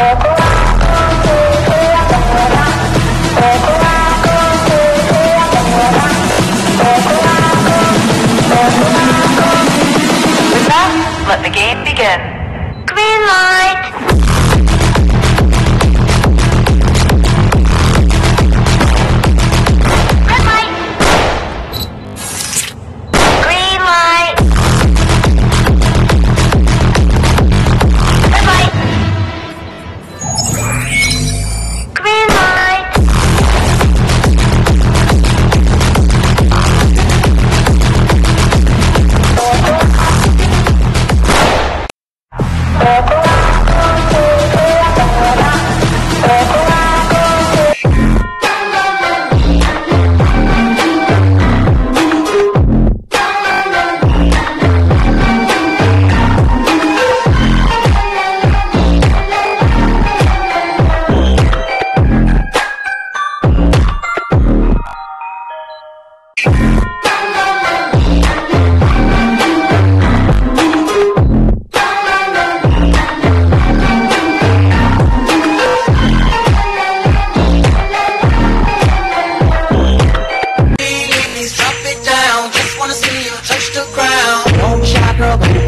Let the game begin. Green light. Thank world.